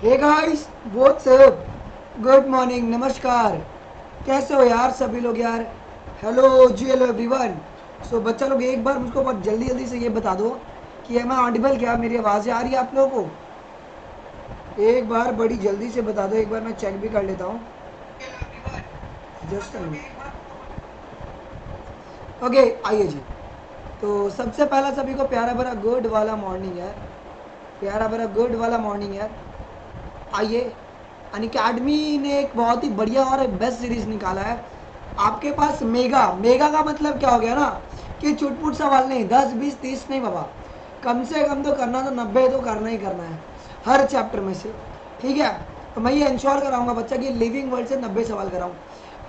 Hey guys what's up good morning नमस्कार। कैसे हो यार सभी लोग यार? हेलो जी हेलो एवरीवन सो बच्चा लोग, एक बार मुझको बहुत जल्दी जल्दी से ये बता दो कि आई ऑडिबल क्या? मेरी आवाज़ें आ रही है आप लोगों को? एक बार बड़ी जल्दी से बता दो, एक बार मैं चेक भी कर लेता हूँ। जस्ट ओके आइए जी। तो सबसे पहला सभी को प्यारा भरा गुड वाला मॉर्निंग है। प्यारा भरा गुड वाला मॉर्निंग है। आइए। अन अकेडमी ने एक बहुत ही बढ़िया और बेस्ट सीरीज़ निकाला है। आपके पास मेगा मेगा का मतलब क्या हो गया ना? कि चुटपुट सवाल नहीं, दस, बीस, तीस नहीं बाबा। कम से कम तो करना तो नब्बे तो करना ही करना है, हर चैप्टर में से। ठीक है? तो मैं ये इंश्योर कराऊँगा बच्चा कि लिविंग वर्ल्ड से नब्बे सवाल कराऊँ।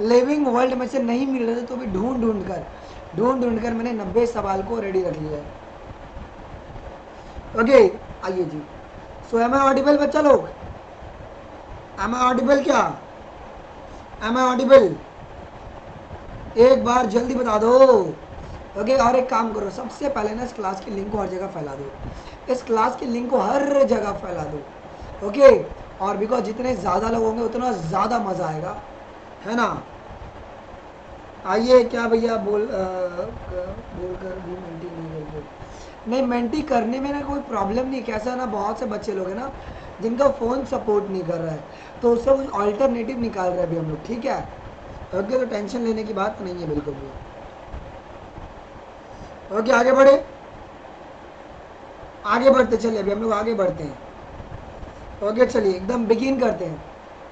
लिविंग वर्ल्ड में से नहीं मिल रहे थे तो भी ढूंढ ढूंढ कर। ढूंढ ढूंढ कर मैंने नब्बे सवाल को रेडी रख लिया है। ओके आइए जी। सो एम आई ऑडिबल बच्चा लोग? एम आई ऑडिबल क्या? एम आई ऑडिबल एक बार जल्दी बता दो। ओके और एक काम करो। सबसे पहले ना इस क्लास की लिंक को हर जगह फैला दो। इस क्लास की लिंक को हर जगह फैला दो। ओके और बिकॉज़ जितने ज़्यादा लोग होंगे, उतना ज़्यादा मज़ा आएगा। है ना? आइए, क्या भैया बोल बोल कर भी मेंटी नहीं करते। नहीं मेंटी करने में ना कोई प्रॉब्लम नहीं। कैसा ना, बहुत से बच्चे लोग हैं ना जिनका फ़ोन सपोर्ट नहीं कर रहा है तो उससे कुछ ऑल्टरनेटिव निकाल रहे हैं अभी हम लोग, ठीक है? ओके तो टेंशन लेने की बात नहीं है बिल्कुल भी। ओके, आगे बढ़े। आगे बढ़ते, चलिए, अभी हम लोग आगे बढ़ते हैं। ओके, चलिए, एकदम बिगिन करते हैं।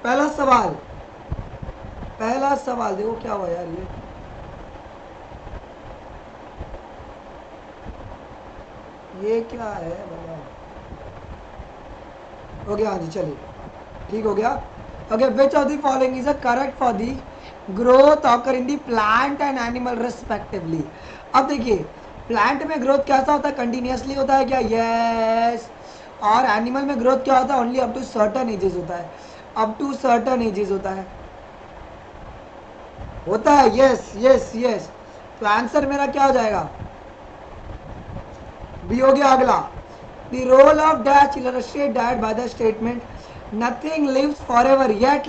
पहला सवाल। पहला सवाल, देखो क्या हुआ यार ये। ये क्या है भैया ओके हाँ जी चलिए। ठीक हो गया? Okay which of the following is a correct for the growth occur in the plant and animal respectively अब देखिए प्लांट में ग्रोथ कैसा होता है? कंटिन्यूसली होता है क्या? यस. और एनिमल में ग्रोथ क्या होता है? Only up to certain ages होता है। अप टू सर्टन एजेस होता है। होता है? यस यस यस तो आंसर मेरा क्या हो जाएगा? बी हो गया अगला। The role of dash illustrate that by the statement nothing lives forever yet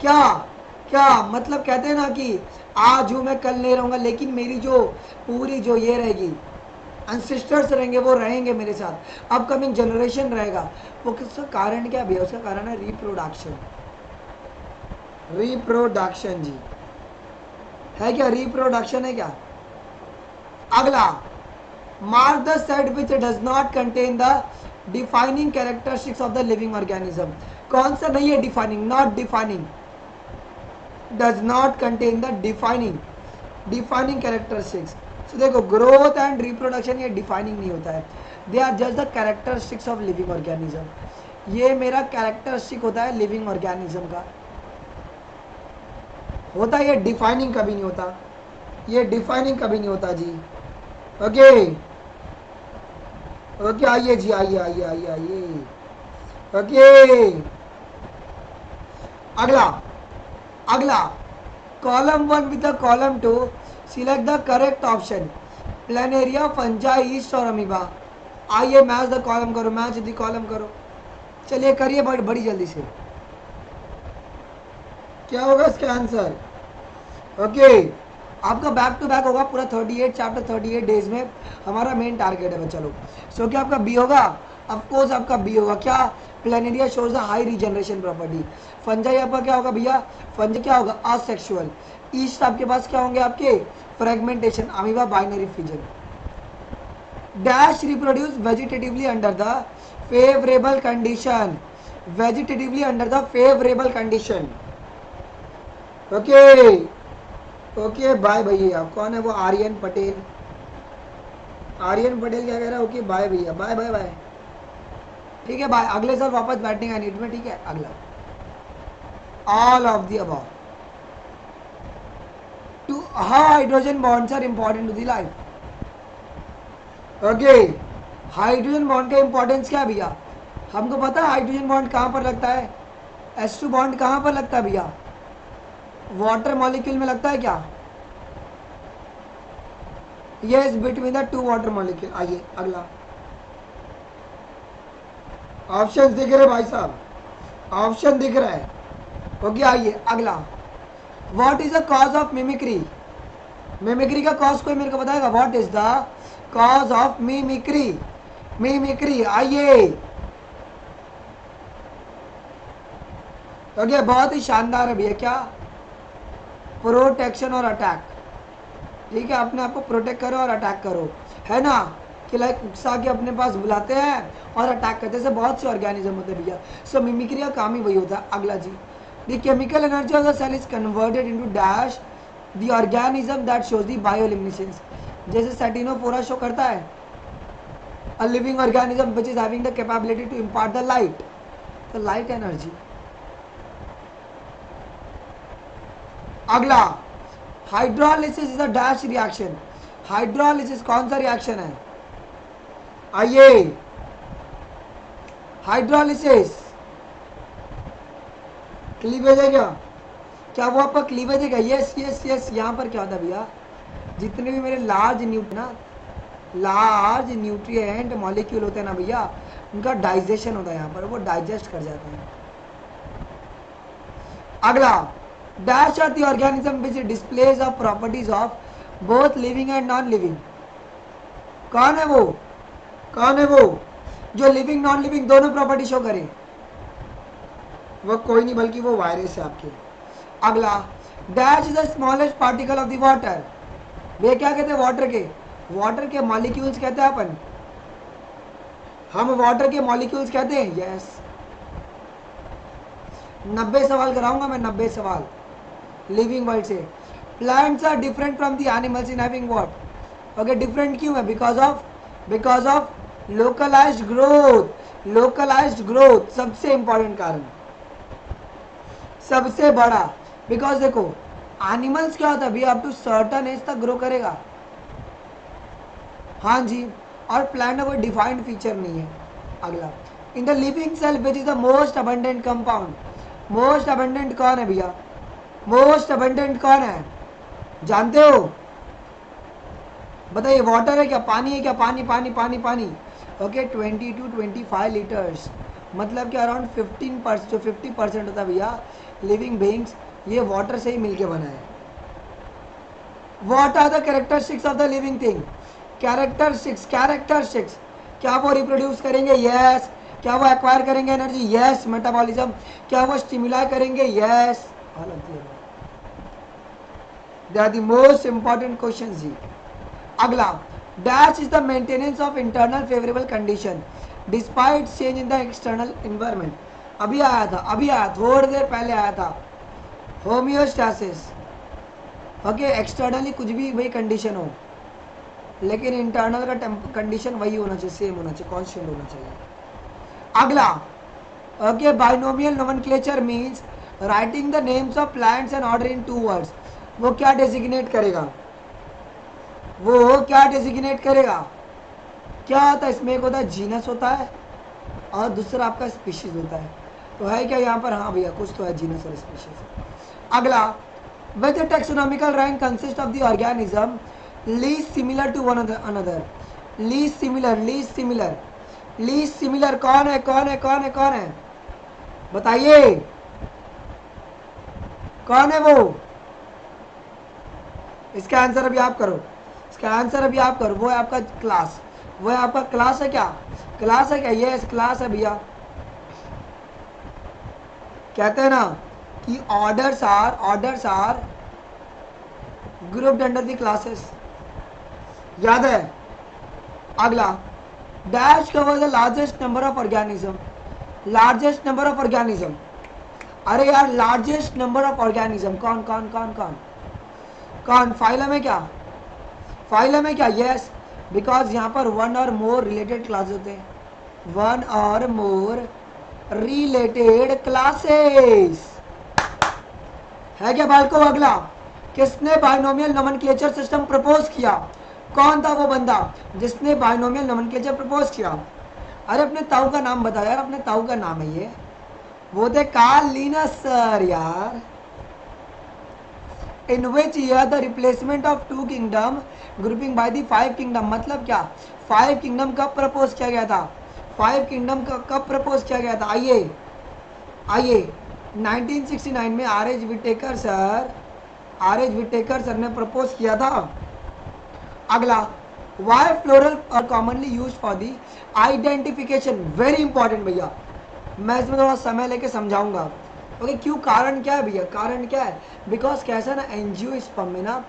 क्या? क्या? मतलब कहते हैं ना कि आज हूँ मैं, कल नहीं रहूँगा, लेकिन मेरी जो पूरी जो ये रहेगी अनसिस्टर्स रहेंगे, वो रहेंगे मेरे साथ। अपकमिंग जनरेशन रहेगा। वो किसका कारण क्या भी है उसका कारण है रिप्रोडक्शन रिप्रोडक्शन जी। है क्या? रिप्रोडक्शन है क्या? अगला। Mark the set which does not contain the defining characteristics of the living organism कौन सा नहीं है defining not defining does not contain the defining defining characteristics so देखो ग्रोथ एंड रिप्रोडक्शन ये डिफाइनिंग नहीं होता है. They are just the characteristics of living organism ये मेरा कैरेक्टरिस्टिक होता है लिविंग ऑर्गेनिज्म का. होता ये डिफाइनिंग कभी नहीं होता. ये डिफाइनिंग कभी नहीं होता जी. ओके ओके आइए जी, आइए आइए आइए आइए। ओके अगला अगला column one with the column two select the correct option planaria fungi yeast और अमीबा आइए मैच द कॉलम करो मैच द कॉलम करो। चलिए, करिए बड़ी बड़ी जल्दी से। क्या होगा इसका आंसर ओके आपका बैक टू बैक होगा पूरा 38 चैप्टर 38 डेज़ में। हमारा मेन टारगेट है बच्चा लोग। सो क्या आपका बी होगा? ऑफकोर्स आपका बी होगा। क्या? Planaria shows the high regeneration property fungi आपका क्या होगा भैया? फंजा क्या होगा? असेक्सुअल ईस्ट आपके पास क्या होंगे आपके? Fragmentation amoeba binary fission dash reproduce vegetatively under the favourable condition vegetatively under the favourable condition okay okay bye भैया। कौन है वो? आर्यन पटेल। आर्यन पटेल क्या कह रहा है? ओके बाय भैया। बाय बाय बाय ठीक है बाय अगले साल वापस बैठने का नीट में, ठीक है? अगला। All of the about to how hydrogen bonds are important to the life okay hydrogen bond का इंपॉर्टेंस क्या भैया? हमको पता है हाइड्रोजन बॉन्ड कहाँ पर लगता है? एस टू बॉन्ड कहाँ पर लगता है भैया? वाटर मॉलिक्यूल में लगता है क्या? Yes between the two water molecule आइए, अगला। ऑप्शन दिख रहे भाई साहब। ऑप्शन दिख रहा है। ओके आइए, अगला। What is the cause of mimicry mimicry का कॉज कोई मेरे को बताएगा? What is the cause of mimicry mimicry आइए। ओके बहुत ही शानदार है भैया, क्या? प्रोटेक्शन और अटैक। ठीक है, अपने आप को प्रोटेक्ट करो और अटैक करो। है ना? कि लाइक उकसा के अपने पास बुलाते हैं और अटैक करते हैं। बहुत से ऑर्गेनिज्म होते हैं भैया। सो मिमिक्री का काम ही वही होता है। अगला जी। The chemical energy of the cell is converted into dash the organism that shows the bioluminescence जैसे सेटिनोफोरा शो करता है। A living organism which is having the capability to impart the light. The light energy. अगला hydrolysis is a dash reaction hydrolysis कौन सा reaction है? आइए hydrolysis cleavage है क्या? क्या वो आपका क्लीवेज है? क्या यस यस यस यहाँ पर क्या होता भैया? जितने भी मेरे लार्ज न्यूट ना लार्ज न्यूट्रिएंट मॉलिक्यूल होते हैं ना भैया, उनका डाइजेशन होता है यहाँ पर, वो डाइजेस्ट कर जाते हैं। अगला dash are the organism which displays the properties of both living and non living कौन है वो? कौन है वो? जो लिविंग नॉन लिविंग दोनों प्रॉपर्टी शो करे। वो कोई नहीं, बल्कि वो वायरस है आपके। अगला dash is the smallest particle of the water वे क्या कहते हैं? वाटर के। वाटर के मॉलिक्यूल्स कहते हैं अपन। हम वाटर के मॉलिक्यूल्स कहते हैं? यस नब्बे सवाल कराऊँगा मैं, नब्बे सवाल। लिविंग वर्ल्ड से। Plants are different from the animals in having what okay different क्यों है? Because of because of localised growth localised growth सबसे इंपॉर्टेंट कारण। सबसे बड़ा बिकॉज़ देखो एनिमल्स क्या होता है? We up to certain age तक ग्रो करेगा। हाँ जी, और प्लांट में कोई डिफाइंड फीचर नहीं है। अगला in the living cell which is the most abundant compound most abundant कौन है भैया? मोस्ट अबंडेंट कौन है। जानते हो? बताइए वाटर है क्या? पानी है क्या? पानी पानी पानी पानी। Okay twenty two twenty five litres मतलब कि अराउंड फिफ्टीन परसेंट जो फिफ्टी परसेंट होता है भैया लिविंग बींग्स ये वाटर से ही मिलके बना है। What are the characteristics of the living thing characteristics characteristics क्या वो रिप्रोड्यूस करेंगे? Yes yes. क्या वो एक्वायर करेंगे एनर्जी यस मेटाबॉलिज्म क्या वो स्टिमुला करेंगे? Yes they are the most important question जी अगला dash is the maintenance of internal favourable condition despite change in the external environment अभी आया था, अभी आया थोड़ी देर पहले आया था। होम्योस्टासिस ओके एक्सटर्नली कुछ भी वही कंडीशन हो, लेकिन इंटरनल का कंडीशन वही होना चाहिए सेम होना चाहिए कॉन्स्टेंट होना चाहिए। अगला okay binomial nomenclature means writing the names of plants and order in two words वो क्या डेजिग्नेट करेगा? वो क्या डेजिग्नेट करेगा? क्या होता है, इसमें एक होता है जीनस होता है और दूसरा आपका स्पीशीज होता है। तो है क्या यहाँ पर? हाँ भैया, कुछ तो है जीनस और स्पीशीज अगला with taxonomical rank consist of the organism least similar to one another least similar least similar least similar कौन है कौन है कौन है कौन है? बताइए। कौन है वो? इसका आंसर अभी आप करो। इसका आंसर अभी आप करो। वो है आपका क्लास। वो है आपका क्लास है क्या? क्लास है क्या? ये क्लास है भैया। कहते हैं ना कि orders are orders are group under the classes याद है? अगला। Dash cover the largest number of organism largest number of organism अरे यार लार्जेस्ट नंबर ऑफ़ ऑर्गेनिज्म कौन कौन कौन कौन? कौन? फाइलम है क्या? फाइलम है क्या? यस बिकॉज़ यहाँ पर वन और मोर रिलेटेड क्लास होते हैं। वन और मोर रिलेटेड क्लासेस है क्या बालको अगला? किसने बाइनोमियल नोमेनक्लेचर सिस्टम प्रपोज किया? कौन था वो बंदा जिसने बाइनोमियल नोमेनक्लेचर प्रपोज किया? अरे अपने ताऊ का नाम बताया यार, अपने ताऊ का नाम है ये। वो थे कार्ल लीनस सर यार। In which year the replacement of two kingdom grouping by the five kingdom मतलब क्या? फाइव किंगडम कब प्रपोज किया गया था? फाइव किंगडम का, कब प्रपोज किया गया था? आइए आइए। 1969 में R H Whittaker sir R H Whittaker sir ने प्रपोज किया था। अगला why floral are commonly use for the identification very important भैया। मैं इसमें थोड़ा समय लेके समझाऊँगा। ओके क्यों? कारण क्या है भैया? कारण क्या है? बिकॉज़ कैसा ना, एनजीओ स्पम में ना,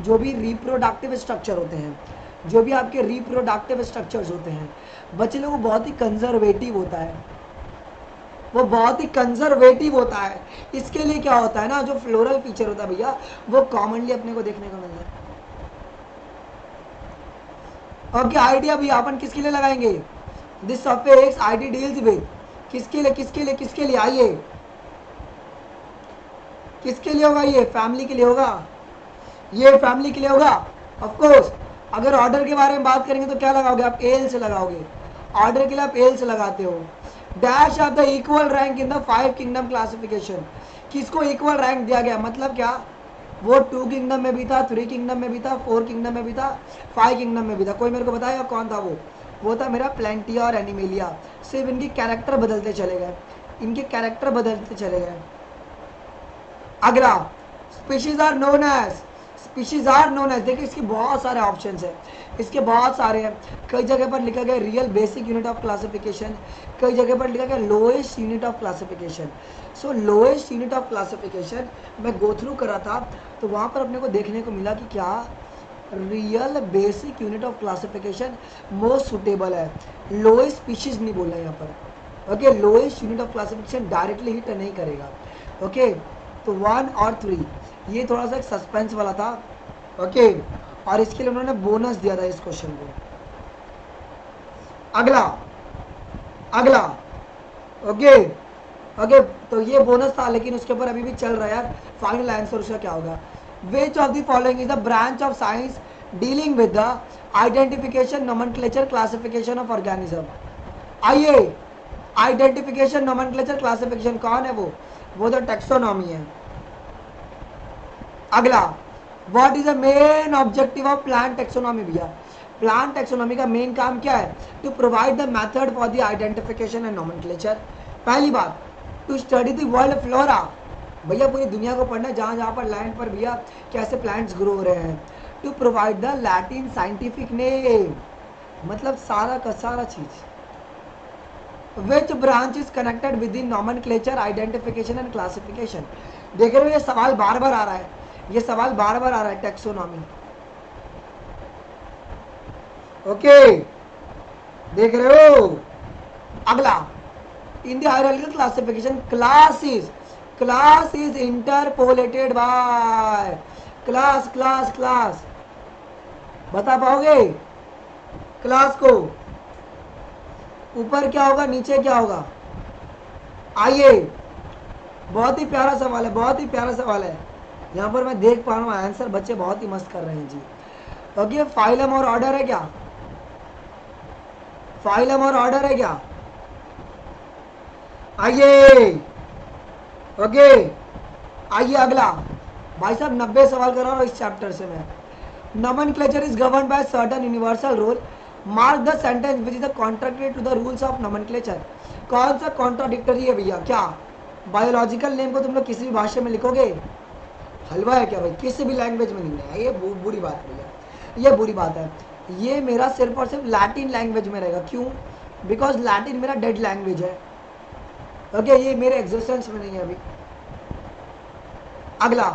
जो भी रिप्रोडक्टिव स्ट्रक्चर होते हैं, जो भी आपके रिप्रोडक्टिव स्ट्रक्चर्स होते हैं, बच्चे लोग बहुत ही कंजर्वेटिव होता है। वो बहुत ही कंजर्वेटिव होता है। इसके लिए क्या होता है ना, जो फ्लोरल फीचर होता है भैया, वो कॉमनली अपने को देखने को मिलता है। ओके आइडिया भी अपन किसके लिए लगाएँगे? This suffix idae deals with किसके लिए किसके लिए किसके लिए? आइए। किसके लिए होगा ये? फैमिली के लिए होगा। ये फैमिली के लिए होगा। ऑफ़ कोर्स अगर ऑर्डर के बारे में बात करेंगे तो क्या लगाओगे? आप एल से लगाओगे। ऑर्डर के लिए आप एल से लगाते हो। Dash of the equal rank in the five kingdom classification किसको इक्वल रैंक दिया गया? मतलब क्या? वो टू किंगडम में भी था थ्री किंगडम में भी था फोर किंगडम में भी था फाइव किंगडम में भी था। कोई मेरे को बताएगा कौन था वो? वो था मेरा प्लेंटिया और एनिमेलिया सिर्फ़ इनके कैरेक्टर बदलते चले गए। इनके कैरेक्टर बदलते चले गए। अगला species are known as species are known as देखिए इसके बहुत सारे ऑप्शन है। इसके बहुत सारे हैं। कई जगह पर लिखा गया real basic unit of classification कई जगह पर लिखा गया lowest unit of classification so lowest unit of classification मैं गो थ्रू करा था तो वहाँ पर अपने को देखने को मिला कि क्या real basic unit of classification most suitable है। लोएस्ट स्पीशीज नहीं बोला यहाँ पर। Okay lowest unit of classification directly hit नहीं करेगा। Okay okay? तो वन और थ्री ये थोड़ा सा एक सस्पेंस वाला था। ओके और इसके लिए उन्होंने बोनस दिया था इस क्वेश्चन को। अगला। अगला। ओके ओके तो ये बोनस था, लेकिन उसके ऊपर अभी भी चल रहा है फाइनल आंसर उसका क्या होगा? Which of the following is a branch of science dealing with the identification nomenclature classification of organism? आइए आइडेंटिफिकेशन नोमेनक्लेचर क्लासिफिकेशन कौन है वो? वो तो टेक्सोनॉमी है। अगला what is the main objective of plant taxonomy भैया? प्लांट टेक्सोनॉमी का मेन काम क्या है? To provide the method for the identification and nomenclature पहली बात to study the world flora भैया, पूरी दुनिया को पढ़ना जहाँ जहाँ पर लैंड पर भैया कैसे प्लांट्स ग्रो हो रहे हैं। To provide the Latin scientific name मतलब सारा का सारा चीज़। Which branch is connected with in nomenclature identification and classification. देख रहे हो, ये सवाल बार बार आ रहा है। ये सवाल बार बार आ रहा है टेक्सोनॉमी। ओके? देख रहे हो? अगला। In hierarchical classification classes class is interpolated by class class class बता पाओगे? क्लास को। ऊपर क्या होगा नीचे क्या होगा? आइए। बहुत ही प्यारा सवाल है बहुत ही प्यारा सवाल है। यहाँ पर मैं देख पा रहा हूँ आंसर बच्चे बहुत ही मस्त कर रहे हैं जी। ओके okay, फाइलम और ऑर्डर है क्या? फाइलम और ऑर्डर है क्या? आइए। ओके आइए अगला। भाई साहब नब्बे सवाल कर रहा हूँ इस चैप्टर से मैं। Nomenclature is govern by certain universal rule mark the sentence which is contracted to the rules of nomenclature कौन सा कॉन्ट्राडिक्टरी है भैया? क्या? बायोलॉजिकल नेम को तुम लोग किसी भी भाषा में लिखोगे? हलवा है क्या भाई? किसी भी लैंग्वेज में नहीं है। ये बुरी बात भैया। ये बुरी बात है। ये मेरा सिर्फ़ और सिर्फ़ लैटिन लैंग्वेज में रहेगा। क्यों? बिकॉज़ लैटिन मेरा डेड लैंग्वेज है। ओके okay, ये मेरे एग्जिस्टेंस में नहीं है अभी। अगला।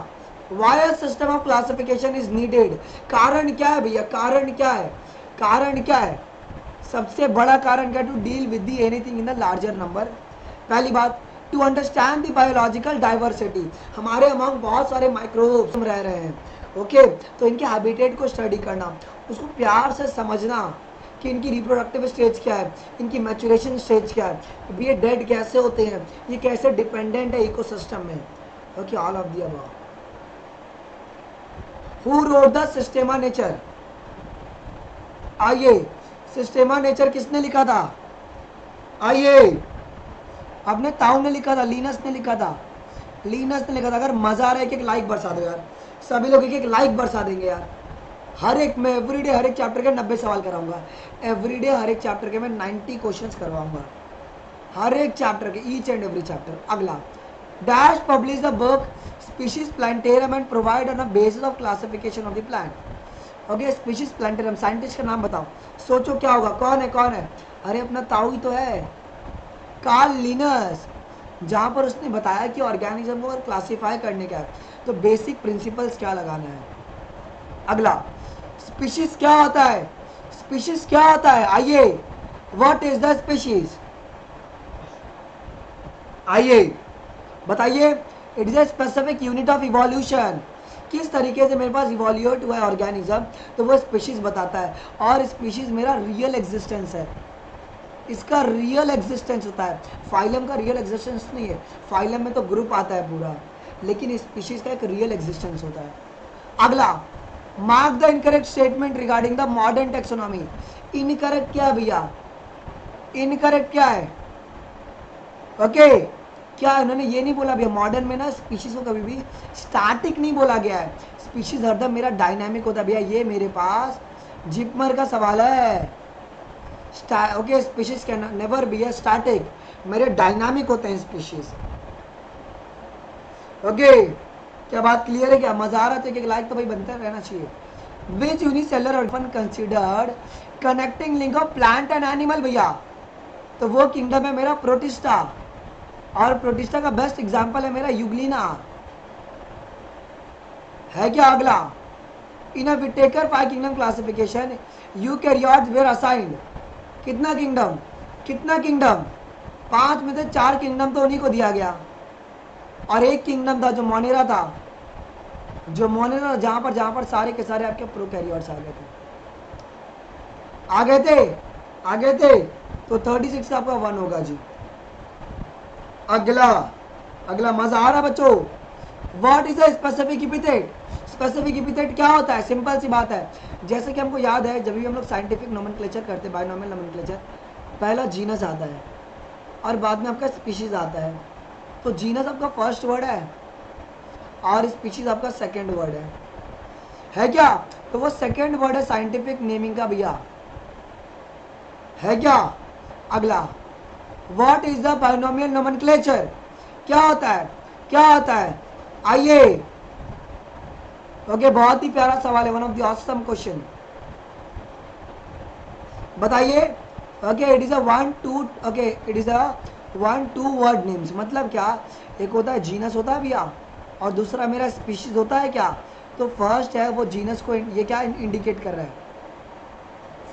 Why are system of classification is needed कारण क्या है भैया? कारण क्या है? कारण क्या है? सबसे बड़ा कारण क्या? To deal with the anything in the larger number पहली बात to understand the biological diversity हमारे अमंग बहुत सारे माइक्रोब्स रह रहे हैं ओके okay? तो इनके हैबिटेट को स्टडी करना, उसको प्यार से समझना कि इनकी रिप्रोडक्टिव स्टेज क्या है, इनकी मैचुरेशन स्टेज क्या है ये डेड कैसे होते हैं, ये कैसे डिपेंडेंट है इकोसिस्टम में? Okay all of the wrote the Systema Naturae आइए, सिस्टेमा नेचर किसने लिखा था? आइए अपने ताऊ ने लिखा था, लीनस ने लिखा था। लीनस ने लिखा था, अगर मज़ा आ रहा है कि एक लाइक बरसा दो यार। सभी लोग एक एक लाइक बरसा देंगे यार। हर एक मैं एवरीडे हर एक चैप्टर के नब्बे सवाल कराऊँगा। एवरीडे हर एक चैप्टर के मैं नाइन्टी क्वेश्चंस करवाऊँगा। हर एक चैप्टर के ईच एंड एवरी चैप्टर अगला। Dash publish the book Species Plantarum and provide on a basis of classification of the plant okay Species Plantarum scientist का नाम बताओ। सोचो क्या होगा, कौन है कौन है? अरे, अपना ताऊ ही तो है। कार्ल लिनस जहाँ पर उसने बताया कि ऑर्गेनिज्म को क्लासीफाई करने का तो बेसिक प्रिंसिपल्स क्या लगाना है? अगला स्पीशीज क्या होता है? स्पीशीज क्या होता है? आइए व्हाट इज़ द स्पीशीज आइए, बताइए it is a specific unit of evolution किस तरीके से मेरे पास इवोल्यूट हुआ है ऑर्गेनिज्म तो वो स्पीशीज बताता है। और स्पीशीज मेरा रियल एग्जिस्टेंस है। इसका रियल एग्जिस्टेंस होता है। फाइलम का रियल एग्जिस्टेंस नहीं है। फाइलम में तो ग्रुप आता है पूरा। लेकिन स्पीशीज का एक रियल एग्जिस्टेंस होता है। अगला mark the incorrect statement regarding the modern taxonomy incorrect क्या है भैया? इनकरेक्ट क्या है? Okay okay. क्या उन्होंने ये नहीं बोला भैया मॉडर्न में ना स्पीशीज को कभी भी स्टैटिक नहीं बोला गया है। स्पीशीज हरदम मेरा डायनामिक होता है भैया, ये मेरे पास जिपमर का सवाल है। Okay species can never be a static मेरे डायनामिक होते हैं स्पीशीज ओके क्या बात क्लियर है क्या? मज़ा आ रहा था कि लाइक तो भाई बनता रहना चाहिए। Which unicellular orphan considered connecting link of plant and animal भैया? तो वो किंगडम है मेरा प्रोटिस्टा और प्रोटिस्टा का बेस्ट एग्ज़ाम्पल है मेरा युगलिना। है क्या अगला? In Whittaker five kingdom classification eukaryotes were assigned कितना किंगडम कितना किंगडम पाँच में से चार किंगडम तो उन्हीं को दिया गया। और एक किंगडम था जो मोनेरा था। जो मोनेरा जहाँ पर जहाँ पर सारे के सारे आपके प्रो कैरियर्स आ गए थे। आ गए थे? आ गए थे? तो थर्टी सिक्स आपका वन होगा जी। अगला अगला मज़ा आ रहा बच्चों। What is specific epithet specific epithet क्या होता है? सिंपल सी बात है। जैसे कि हमको याद है, जब भी हम लोग साइंटिफिक नोमेनक्लेचर करते हैं बायोनॉमियल नोमेनक्लेचर पहला जीनस आता है और बाद में आपका स्पीशीज आता है। तो जीनस आपका फ़र्स्ट वर्ड है और स्पीशीज आपका सेकेंड वर्ड है। है क्या? तो वो सेकेंड वर्ड है साइंटिफिक नेमिंग का भैया। है क्या? अगला what is the binomial nomenclature क्या होता है? क्या होता है? आइए। ओके, बहुत ही प्यारा सवाल है one of the awesome question बताइए। Okay it is a one two okay it is a one two word names मतलब क्या? एक होता है जीनस होता है भैया, और दूसरा मेरा स्पीशीज होता है क्या? तो फ़र्स्ट है वो जीनस को ये क्या इंडिकेट कर रहा है?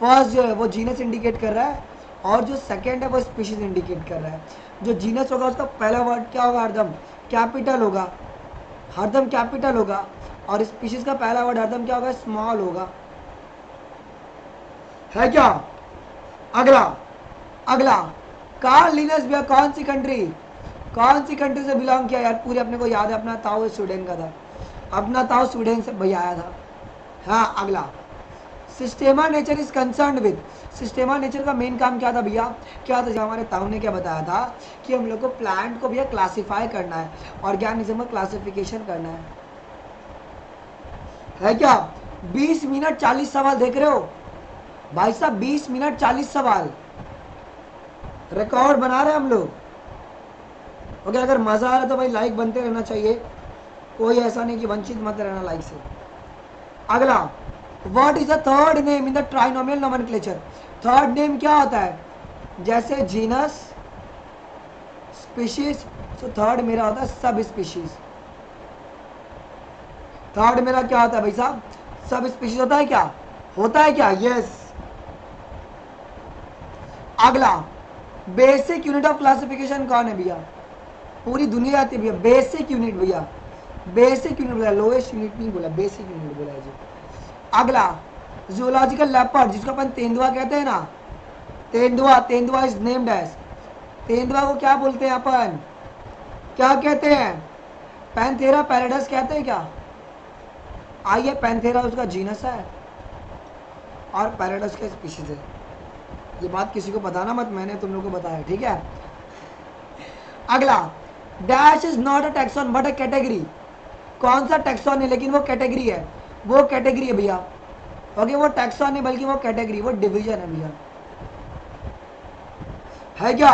फ़र्स्ट जो है वो जीनस इंडिकेट कर रहा है और जो सेकेंड है, वो स्पीशीज इंडिकेट कर रहा है। जो जीनस होगा, उसका पहला वर्ड क्या होगा, हरदम? कैपिटल होगा। हरदम कैपिटल होगा। और स्पीशीज का पहला वर्ड हरदम क्या होगा? स्मॉल होगा। है क्या? अगला अगला। कार्ल लिनस भैया, कौन सी कंट्री कौन सी कंट्री से बिलोंग किया? यार, पूरे अपने को याद है, अपना ताऊ स्वीडन का था। अपना ताऊ स्वीडन से, भैया आया था। हाँ अगला। Systema Naturae is concern with. Systema Naturae का मेन काम क्या था भैया? क्या था हमारे ताऊ ने क्या बताया था कि हम लोग को प्लांट को भैया क्लासीफाई करना है ऑर्गेनिज्म का क्लासिफिकेशन करना है। है क्या? 20 मिनट 40 सवाल देख रहे हो? भाई साहब 20 मिनट 40 सवाल। रिकॉर्ड बना रहे हम लोग। ओके अगर मज़ा आ रहा है तो भाई लाइक बनते रहना चाहिए। कोई ऐसा नहीं कि वंचित मत रहना लाइक से। अगला। What is the third name in the trinomial nomenclature third name क्या होता है? जैसे जीनस स्पीशीज तो थर्ड मेरा होता है सब स्पीशीज थर्ड मेरा क्या होता है भाई साहब? सब स्पीशीज होता है क्या? होता है क्या? यस अगला बेसिक यूनिट ऑफ़ क्लासिफिकेशन कौन है भैया? पूरी दुनिया आती है भैया। बेसिक यूनिट भैया। बेसिक यूनिट बोला लोएस्ट यूनिट नहीं बोला बेसिक यूनिट बोला जी। अगला जूलॉजिकल लेपर्ड जिसको अपन तेंदुआ कहते हैं ना। तेंदुआ तेंदुआ इज़ नेम्ड एज तेंदुआ को क्या बोलते हैं अपन? क्या कहते हैं? पैंथेरा पैराडस कहते हैं क्या? आइए पैंथेरा उसका जीनस है। और पैराडस का स्पीशीज है ये बात किसी को बताना मत, मैंने तुम लोग को बताया, ठीक है? अगला dash is not a taxon but a category कौन सा टेक्सॉन है, लेकिन वो कैटेगरी है? वो कैटेगरी है भैया। ओके वो टैक्सॉन नहीं, बल्कि वो कैटेगरी वो डिवीज़न है भैया। है क्या?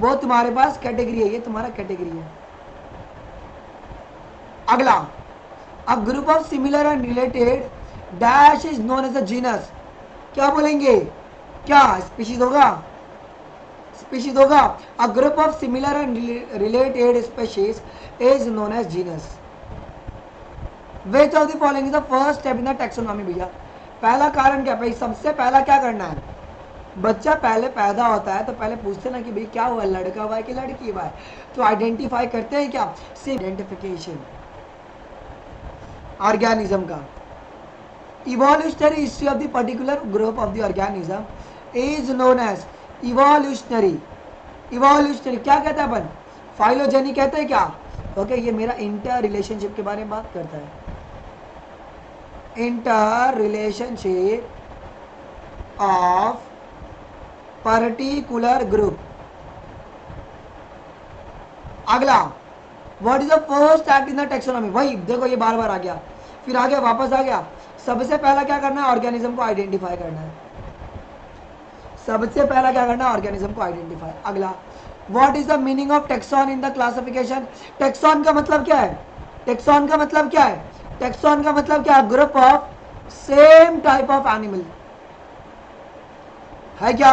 वो तुम्हारे पास कैटेगरी है, ये तुम्हारा कैटेगरी है। अगला। A group of similar and related dash is known as a genus क्या बोलेंगे? क्या? स्पीशीज होगा? स्पीशीज होगा। A group of similar and related species is known as genus which of the following is the first step in the taxonomy भैया? पहला कारण क्या भाई सबसे पहला क्या करना है? बच्चा पहले पैदा होता है तो पहले पूछते ना कि भाई क्या हुआ? लड़का हुआ है कि लड़की हुआ है? तो आइडेंटिफाई करते हैं क्या? से आइडेंटिफिकेशन ऑर्गेनिज्म का. Evolutionary history of the particular group of the organism is known as evolutionary evolutionary क्या कहते हैं अपन? फाइलोजेनी कहते हैं क्या? ओके okay, ये मेरा इंटर रिलेशनशिप के बारे में बात करता है। Inter relationship of particular group अगला what is the first act in the taxonomy वही, देखो ये बार बार आ गया। फिर आ गया, वापस आ गया। सबसे पहला क्या करना है? ऑर्गेनिज्म को आइडेंटिफाई करना है। सबसे पहला क्या करना है? ऑर्गेनिज्म को आइडेंटिफाई अगला what is the meaning of taxon in the classification taxon का मतलब क्या है? टेक्सॉन का मतलब क्या है? टेक्सॉन का मतलब क्या? Group of same type of animal है क्या?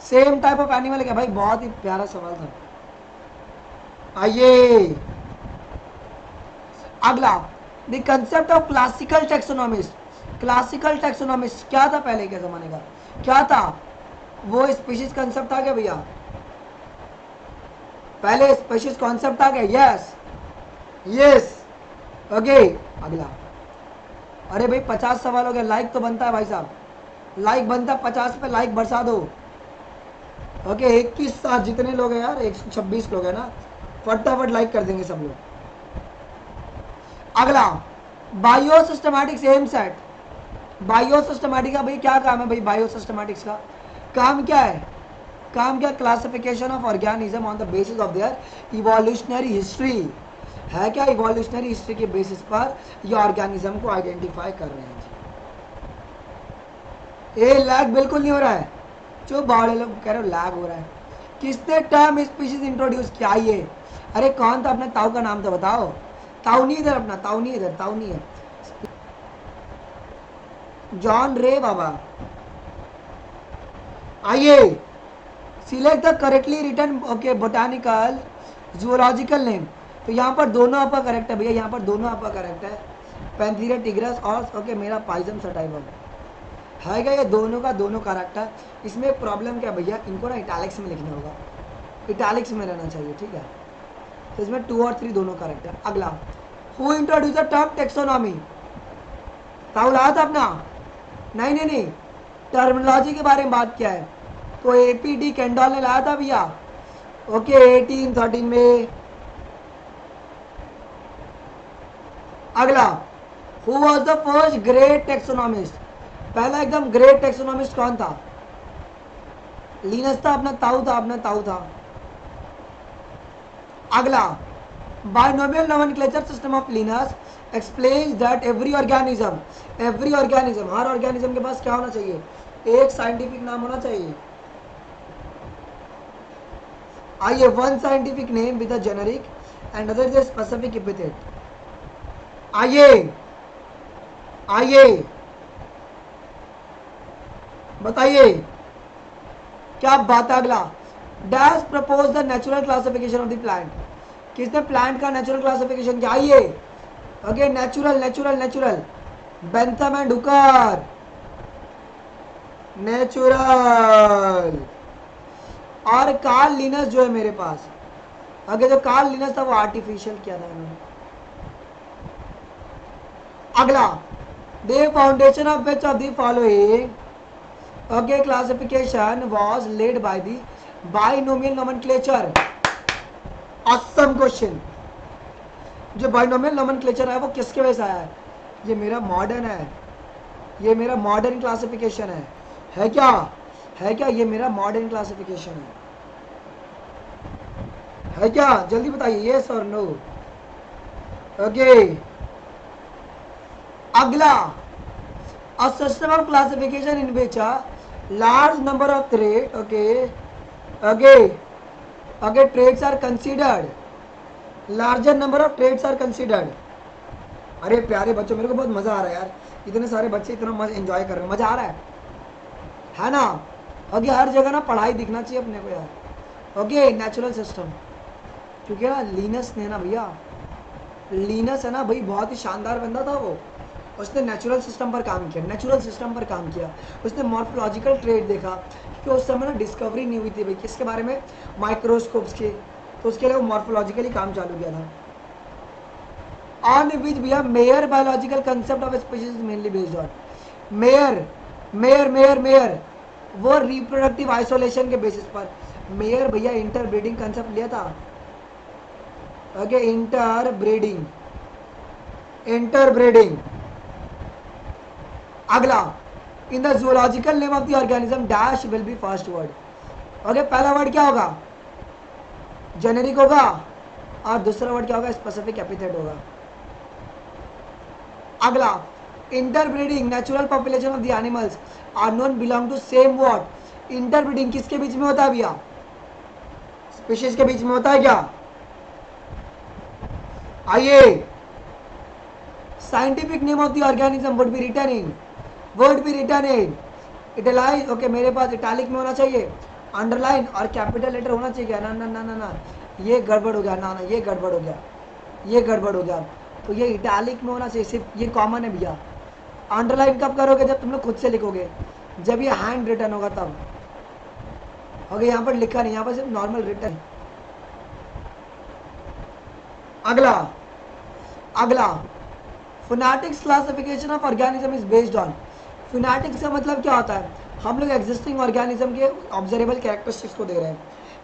सेम टाइप ऑफ़ एनिमल क्या? भाई, बहुत ही प्यारा सवाल था। आइए। अगला। The concept of classical taxonomist classical taxonomist क्या था पहले के जमाने का? क्या था? वो स्पीशीज कंसेप्ट आ गया भैया? पहले स्पीशीज कॉन्सेप्ट आ गया यस यस ओके अगला। अरे भाई, पचास सवाल हो गया लाइक तो बनता है भाई साहब। लाइक बनता है, पचास पे लाइक बरसा दो। ओके इक्कीस सात जितने लोग हैं यार, एक सौ छब्बीस लोग हैं ना, फटाफट लाइक कर देंगे सब लोग। अगला biosystematic same set biosystematic का भाई क्या काम है भाई बायो सिस्टमैटिक्स का? काम क्या है? काम क्या? Classification of organism on the basis of their evolutionary history है क्या इवोल्यूशनरी हिस्ट्री के बेसिस पर ये ऑर्गेनिज्म को आइडेंटिफाई कर रहे हैं? ये लैग बिल्कुल नहीं हो रहा है। जो बावड़े लोग कह रहे हो लैग हो रहा है। किसने टर्म स्पीशीज इंट्रोड्यूस किया ये? अरे, कौन था अपने? ताऊ का नाम तो बताओ। ताऊ नहीं इधर अपना, ताऊ नहीं इधर, ताऊ नहीं है। जॉन रे बाबा। आइए। Select the correctly written okay botanical zoological name तो यहाँ पर दोनों आपका करेक्ट है भैया, यहाँ पर दोनों आपका करेक्ट है। पेंथीरिया टिग्रस और ओके मेरा पाइजम सटाइवम है क्या ये दोनों का, दोनों करेक्ट है? इसमें प्रॉब्लम क्या भैया? इनको ना इटैलिक्स में लिखना होगा। इटैलिक्स में रहना चाहिए, ठीक है? तो इसमें टू और थ्री दोनों करेक्ट है। अगला। Who introduce the term taxonomy ताऊ रहा था अपना? नहीं नहीं नहीं। टर्मिनोलॉजी के बारे में बात किया है। तो ए पी डी कैंडॉल ने लाया था भैया। ओके एटीन थर्टीन में अगला who was the first great taxonomist पहला एकदम ग्रेट टेक्सोनॉमिस्ट कौन था? लीनस था अपना ताऊ था, अपना ताऊ था। अगला, binomial nomenclature system of Linnaeus explains that every organism every organism her organism के पास क्या होना चाहिए? एक साइंटिफिक नाम होना चाहिए। आइए one scientific name with a generic and other is specific epithet आइए। आइए। बताइए। क्या बात है अगला? Dash propose the natural classification of the plant किसने प्लांट का नेचुरल क्लासिफिकेशन किया? आइए। Okay natural natural natural Bentham and Hooker natural और कार्ल लिनस जो है मेरे पास। अगर जो कार्ल लिनस था, वो आर्टिफिशियल किया था इन्होंने। अगला the foundation of which of the following okay classification was laid by the binomial nomenclature awesome question जो बाइनोमियल नोमेनक्लेचर है, वो किसके वजह से आया है? ये मेरा मॉडर्न है। ये मेरा मॉडर्न क्लासिफिकेशन है। है क्या? है क्या ये मेरा मॉडर्न क्लासिफिकेशन है? है क्या? जल्दी बताइए यस और नो ओके अगला a system of classification in which a large number of traits okay okay okay traits are considered. Larger number of traits are considered. अरे प्यारे बच्चों, मेरे को बहुत मज़ा आ रहा है यार। इतने सारे बच्चे इतना मज़ा एंजॉय कर रहे हैं। मज़ा आ रहा है। है ना? ओके हर जगह ना पढ़ाई दिखना चाहिए अपने को यार। ओके नेचुरल सिस्टम क्योंकि ना लीनस ने ना भैया लीनस है ना भाई, बहुत ही शानदार बंदा था वो। उसने नेचुरल सिस्टम पर काम किया नेचुरल सिस्टम पर काम किया। उसने मॉर्फोलॉजिकल ट्रेड देखा, क्योंकि उस समय ना डिस्कवरी नहीं हुई थी भाई, किसके बारे में? माइक्रोस्कोप्स के। तो उसके लिए वो मॉर्फोलॉजिकली काम चालू किया था। on which we have Mayer biological concept of a species mainly based Mayer Mayer Mayer Mayer वो रिप्रोडक्टिव आइसोलेशन के बेसिस पर। मेयर भैया इंटर ब्रीडिंग कंसेप्ट लिया था। Okay interbreeding interbreeding अगला in the zoological name of the organism dash will be first word okay पहला word क्या होगा? जेनेरिक होगा, और दूसरा वर्ड क्या होगा? स्पेसिफिक एपिथेट होगा. अगला interbreeding natural population of the animals are known belong to same what interbreeding किसके बीच में होता है भैया? स्पीशीज के बीच में होता है क्या? आइए scientific name of the organism would be written would be written in italicise okay मेरे पास इटालिक में होना चाहिए अंडरलाइन और कैपिटल लेटर होना चाहिए, ना ना ना ना ना। ये गड़बड़ हो गया, ना ना, ये गड़बड़ हो गया, ये गड़बड़ हो गया। तो ये इटैलिक में होना चाहिए, सिर्फ़ ये कॉमन है भैया। अंडरलाइन कब करोगे? जब तुम लोग खुद से लिखोगे। जब ये हैंड रिटर्न होगा तब। ओके यहाँ पर लिखा नहीं, यहाँ पर सिर्फ़ नॉर्मल रिटर्न अगला अगला। Phenetics classification of organism is based on phenetics का मतलब क्या होता है? हम लोग एग्जिस्टिंग ऑर्गेनिज्म के ऑब्जर्वेबल कैरेक्टरिस्टिक्स को दे रहे हैं।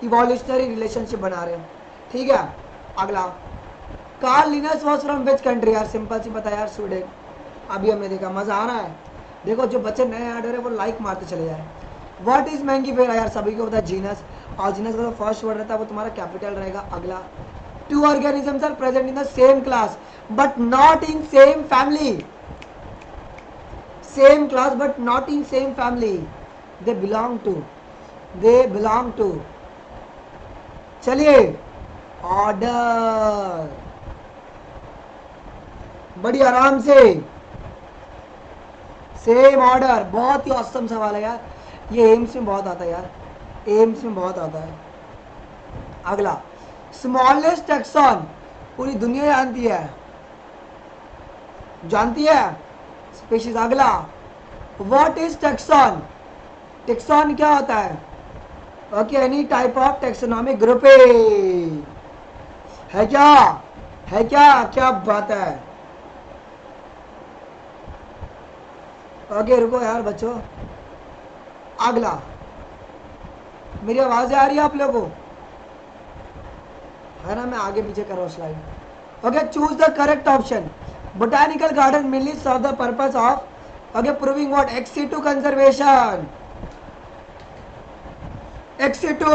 इवोल्यूशनरी रिलेशनशिप बना रहे हैं। ठीक है? अगला। Carl Linnaeus was from which country यार सिंपल सी बता यार स्वीडन अभी हमने देखा, मज़ा आ रहा है। देखो, जो बच्चे नए ऐड हो रहे हैं, वो लाइक मारते चले जाए व्हाट इज़ महँगी फेयर यार, सभी को पता है जीनस और जीनस का जो फ़र्स्ट वर्ड रहता है, वो तुम्हारा कैपिटल रहेगा। अगला। Two organisms are present in the same class but not in same family same class but not in same family they belong to they belong to चलिए ऑर्डर बड़ी आराम से. सेम ऑर्डर बहुत ही औसम सवाल है यार. ये एम्स में बहुत आता है यार. एम्स में बहुत आता है. अगला. स्मॉलेस्ट टेक्सॉन पूरी दुनिया जानती है. जानती है? स्पीशीज अगला। व्हाट इज़ टेक्सॉन टेक्सॉन क्या होता है? Okay any type of taxonomic group है क्या? है क्या? क्या बात है? ओके रुको यार बच्चों। अगला। मेरी आवाज़ आ रही है आप लोगों को? है ना, मैं आगे पीछे कर रहा हूँ slide okay choose the correct option botanical garden mainly serve the purpose of okay proving what ex situ conservation ex situ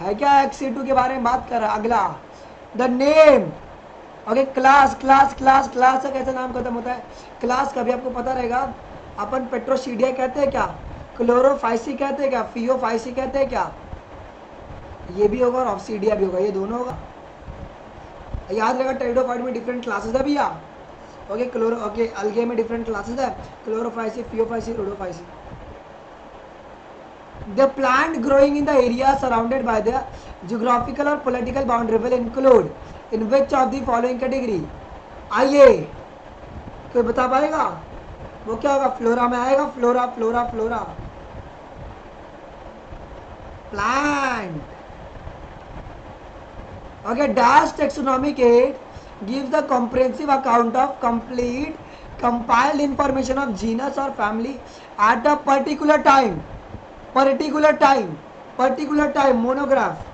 है क्या एक्सी2 के बारे में बात कर रहा अगला। The name okay class class class class का कैसे नाम खत्म होता है? क्लास का भी आपको पता रहेगा। अपन पेट्रोसीडिया कहते हैं क्या? क्लोरोफाइसी कहते हैं क्या? फियोफाइसी कहते हैं क्या? ये भी होगा और ऑफसीडिया भी होगा। ये दोनों होगा। याद रहेगा टेरिडोफाइट में डिफरेंट क्लासेस है भैया। ओके क्लोरो ओके अलगे में डिफरेंट क्लासेस है. Chlorophyceae Phaeophyceae Rhodophyceae the plant growing in the area surrounded by the geographical और political boundary will include in which of the following category आइए कोई बता पाएगा? वो क्या होगा? फ्लोरा में आएगा? Flora flora flora plant okay dash taxonomic aid gives the comprehensive account of complete compiled information of genus or family at a particular time particular time particular time monograph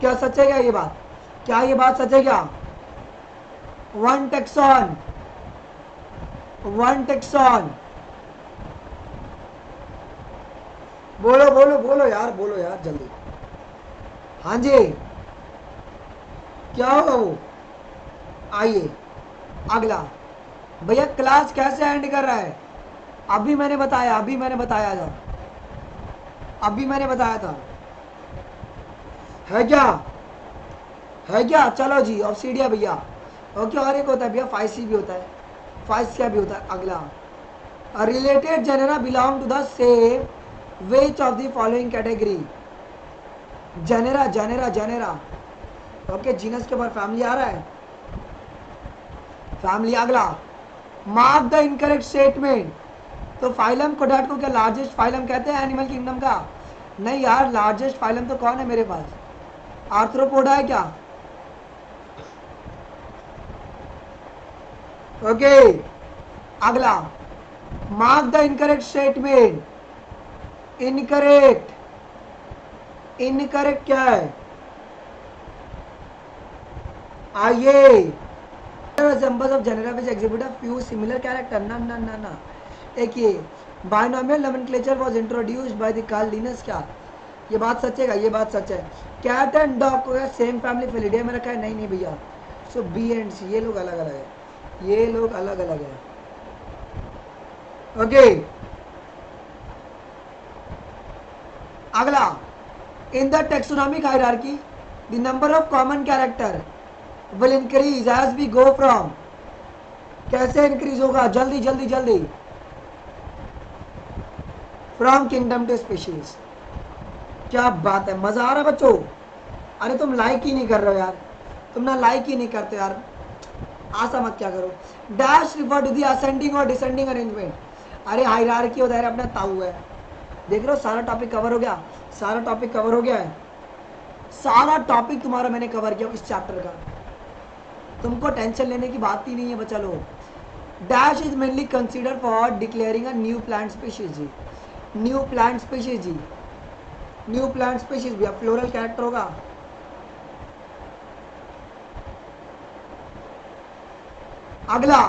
क्या सच है क्या ये बात क्या ये बात सच है क्या वन टेक्सॉन वन टेक्सॉन बोलो बोलो बोलो यार बोलो यार जल्दी हाँ जी क्या होगा वो आइए, अगला। भैया क्लास कैसे एंड कर रहा है? अभी मैंने बताया, अभी मैंने बताया था। अभी मैंने बताया था। है क्या? है क्या? चलो जी ऑप्सीडिया भैया। ओके और एक होता है भैया? फाइव सी भी होता है। फाइव सी भी होता है। अगला। Related genera belong to the same which of the following category genera genera genera. Okay, genus के ऊपर फैमिली आ रहा है। फैमिली, अगला। Mark the incorrect statement. तो फाइलम कोडाट को क्या लार्जेस्ट फाइलम कहते हैं एनिमल किंगडम का। नहीं यार लार्जेस्ट फाइलम तो कौन है मेरे पास? आर्थ्रोपोडा है क्या? ओके, अगला। Mark the incorrect statement. Incorrect. Incorrect क्या है? आइए। examples of genera which exhibit similar character ना ना ना ना। एक ये binomial nomenclature was introduced by the Carl Linnaeus क्या? ये बात सच है ये बात सच है। कैट एंड डॉग को सेम फैमिली फेलिडिया में रखा है? नहीं नहीं भैया। सो बी एंड सी ये लोग अलग अलग है। ये लोग अलग अलग है। ओके अगला। In the taxonomic hierarchy the number of common character will increase as we go from कैसे इंक्रीज होगा? जल्दी जल्दी जल्दी। फ्रॉम किंगडम टू स्पीशीज क्या बात है? मज़ा आ रहा है बच्चों? अरे तुम लाइक ही नहीं कर रहे हो यार। तुम ना लाइक ही नहीं करते यार। आशा मत क्या करो। Dash refer to the ascending और डिसेंडिंग अरेंजमेंट अरे हायरार्की होता है अपना ताऊ है। देख रहे हो, सारा टॉपिक कवर हो गया। सारा टॉपिक कवर हो गया है। सारा टॉपिक तुम्हारा मैंने कवर किया इस चैप्टर का। तुमको टेंशन लेने की बात ही नहीं है, बच्चा लोग। Dash is mainly consider for declaring a new plant species ji new plant species जी न्यू प्लांट स्पीशीज भी फ्लोरल कैरेक्टर होगा। अगला।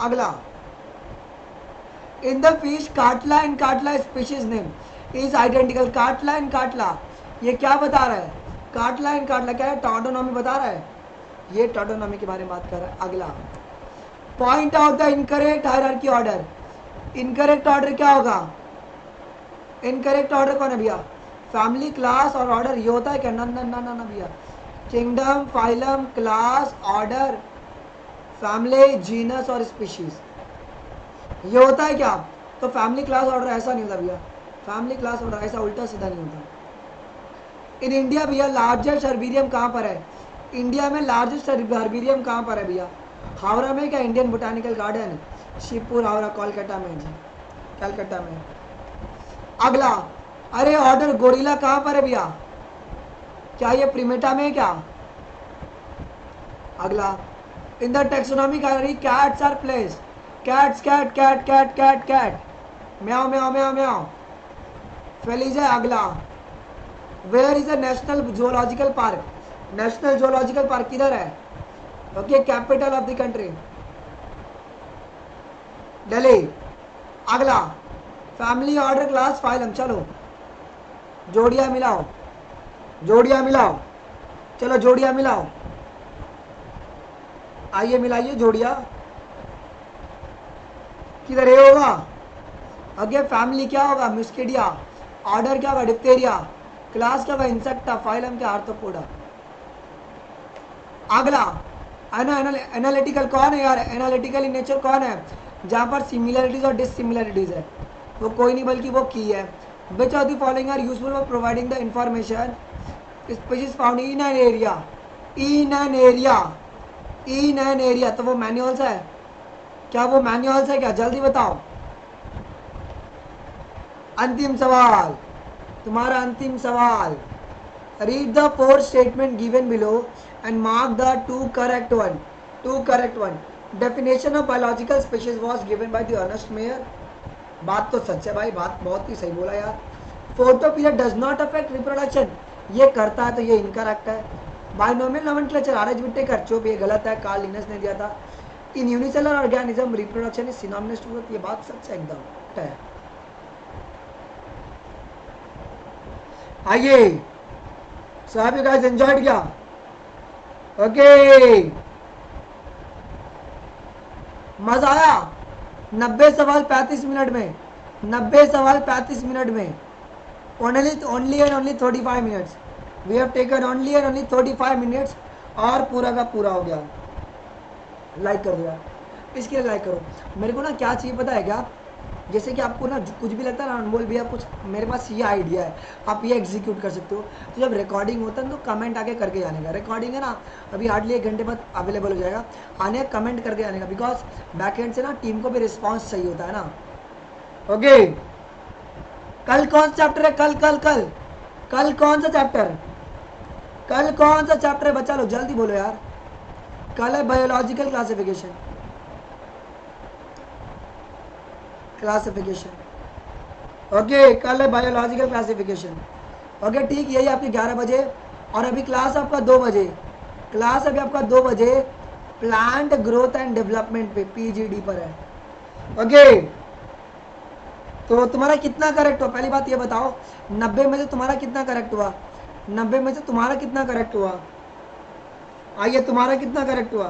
अगला। In the fish catla and catla species name is identical catla and catla ये क्या बता रहा है? काटला एंड काटला क्या है? टॉडोनॉमी बता रहा है। ये टॉडोनॉमी के बारे में बात कर रहा है। अगला। Point out the incorrect hierarchy order incorrect order क्या होगा? इनकरेक्ट ऑर्डर कौन है भैया? फैमिली क्लास और ऑर्डर ये होता है क्या? ना ना ना ना भैया। Kingdom phylum class order family genus और स्पीशीज ये होता है क्या? तो फैमिली क्लास ऑर्डर ऐसा नहीं होता भैया। फैमिली क्लास ऑर्डर ऐसा उल्टा सीधा नहीं होता। इन इंडिया भैया लार्जेस्ट हर्बीरियम कहाँ पर है? इंडिया में लार्जेस्ट हर्बीरियम कहाँ पर है, भैया? हावड़ा में क्या Indian botanical garden Shivpur, Howrah, Kolkata में जी। कलकत्ता में। अगला। अरे ऑर्डर गोरिल्ला कहाँ पर है, भैया? क्या ये प्रीमेटा में है क्या? अगला। In the taxonomic hierarchy cats are place cats cat cat cat cat cat meow meow meow meow Felis है, अगला। Where is a national zoological park national zoological park किधर है? Okay capital of the country Delhi. अगला। Family order class phylum चलो। जोड़िया मिलाओ। जोड़िया मिलाओ। चलो, जोड़िया मिलाओ। आइए, मिलाइए जोड़िया। किधर ये होगा? आगे फैमिली क्या होगा? मिस्किडिया ऑर्डर क्या होगा? डिप्टेरिया क्लास क्या होगा इंसेक्टा फाइलम क्या आर्थोपोडा अगला एनालिटिकल कौन है यार? एनालिटिकल इन नेचर कौन है? जहाँ पर सिमिलरिटीज और डिसिमिलरिटीज है। वो कोई नहीं, बल्कि वो की है। Which of the following are useful for providing the information species found in an area in an area in an area तो वो मैनुअल्स है। क्या वो मैनुअल्स है क्या? जल्दी बताओ। अंतिम सवाल। तुम्हारा अंतिम सवाल. Read the four statement given below and mark the two correct one two correct one definition of biological species was given by the Mayr बात तो सच है भाई, बात बहुत ही सही बोला यार. Photoperiod does not affect reproduction ये करता है तो ये इनकरेक्ट है. Binomial nomenclature R H Whittaker चुप, ये गलत है. कार्ल लिनस ने दिया था. In unicellular organism reproduction is synonymous ये बात सच है एकदम. है आइए so have you guys enjoyed क्या। ओके मज़ा आया। नब्बे सवाल पैंतीस मिनट में। नब्बे सवाल पैंतीस मिनट में। Only only and only thirty five minutes we have taken only and only thirty five minutes और पूरा का पूरा हो गया। लाइक कर दिया। इसके लिए लाइक करो। मेरे को ना क्या चाहिए पता है क्या? जैसे कि आपको ना कुछ भी लगता है ना, अनमोल भैया, कुछ मेरे पास ये आइडिया है, आप ये एग्जीक्यूट कर सकते हो। तो जब रिकॉर्डिंग होता है तो कमेंट आके करके जाने का। रिकॉर्डिंग है ना, अभी हार्डली एक घंटे बाद अवेलेबल हो जाएगा। आने कमेंट करके आने का बिकॉज़ बैक एंड से ना टीम को भी रिस्पॉन्स सही होता है ना। ओके कल कौन सा चैप्टर है? कल कल कल। कल कौन सा चैप्टर कल कौन सा चैप्टर है? बच्चा लोग, जल्दी बोलो यार। कल है बायोलॉजिकल क्लासिफिकेशन क्लासिफिकेशन ओके कल है बायोलॉजिकल क्लासिफिकेशन ओके ठीक, यही आपकी ग्यारह बजे और अभी क्लास आपका दो बजे. क्लास अभी आपका दो बजे प्लांट ग्रोथ एंड डेवलपमेंट पे पीजीडी पर है. ओके तो तुम्हारा कितना करेक्ट हुआ? पहली बात ये बताओ, नब्बे में से तुम्हारा कितना करेक्ट हुआ? नब्बे में से तुम्हारा कितना करेक्ट हुआ? आइए, तुम्हारा कितना करेक्ट हुआ?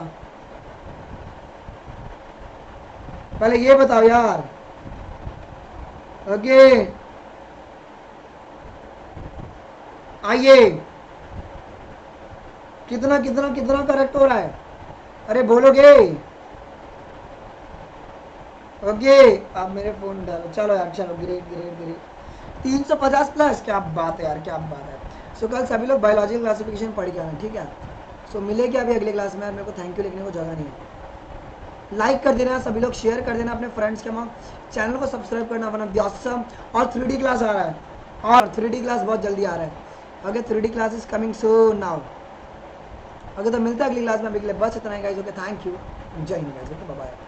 पहले ये बताओ यार. ओके आइए। कितना कितना कितना करेक्ट हो रहा है? अरे बोलोगे? ओके आप मेरे फ़ोन डालो। चलो यार, चलो ग्रेट ग्रेट ग्रेट तीन सौ पचास प्लस क्या बात है यार, क्या बात है। सो कल सभी लोग बायोलॉजिकल क्लासिफिकेशन पढ़ के आना, ठीक है? सो मिलेगी अभी अगले क्लास में। यार मेरे को थैंक यू लिखने को जगह नहीं है। लाइक कर देना, सभी लोग शेयर कर देना अपने फ्रेंड्स के मांग चैनल को सब्सक्राइब करना अपना व्यासम और थ्री क्लास आ रहा है। और थ्री क्लास बहुत जल्दी आ रहा है। Okay three class is coming so now अगर तो मिलता है अगली क्लास में लिए। बस इतना ही guys okay thank you Jai Hind guys okay bye